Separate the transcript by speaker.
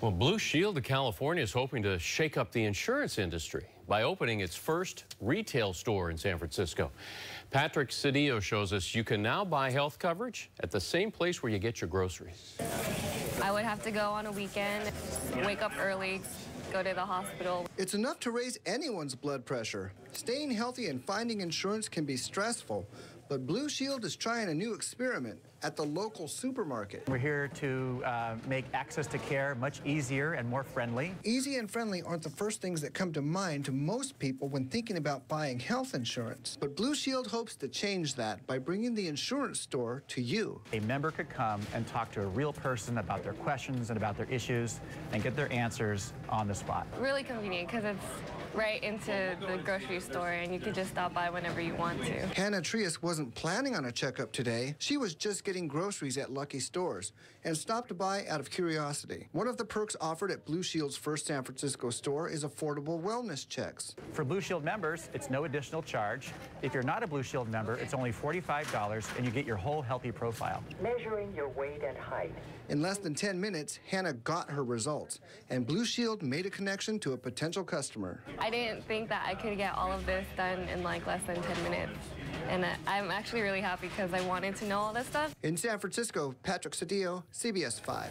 Speaker 1: Well, Blue Shield of California is hoping to shake up the insurance industry by opening its first retail store in San Francisco. Patrick Cedillo shows us you can now buy health coverage at the same place where you get your groceries.
Speaker 2: I would have to go on a weekend, wake up early, go to the hospital.
Speaker 3: It's enough to raise anyone's blood pressure. Staying healthy and finding insurance can be stressful, but Blue Shield is trying a new experiment at the local supermarket.
Speaker 4: We're here to uh, make access to care much easier and more friendly.
Speaker 3: Easy and friendly aren't the first things that come to mind to most people when thinking about buying health insurance. But Blue Shield hopes to change that by bringing the insurance store to you.
Speaker 4: A member could come and talk to a real person about their questions and about their issues and get their answers on the spot.
Speaker 2: Really convenient because it's right into the grocery store and you can just stop by whenever you want to.
Speaker 3: Hannah Trias wasn't planning on a checkup today. She was just getting groceries at Lucky Stores and stopped by out of curiosity. One of the perks offered at Blue Shield's first San Francisco store is affordable wellness checks.
Speaker 4: For Blue Shield members, it's no additional charge. If you're not a Blue Shield member, it's only $45 and you get your whole healthy profile.
Speaker 5: Measuring your weight and height.
Speaker 3: In less than 10 minutes, Hannah got her results, and Blue Shield made a connection to a potential customer.
Speaker 2: I didn't think that I could get all of this done in like less than 10 minutes. And I'm actually really happy because I wanted to know all this stuff.
Speaker 3: In San Francisco, Patrick Cedillo, CBS 5.